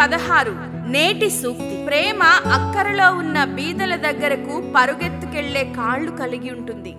పదహారు. నేటి సూక్తి. ప్రేమ అక్కరలో ఉన్న బీదల దగ్గరకు పరుగెత్తుకెళ్ళే కాళ్ళు కలిగి ఉంటుంది.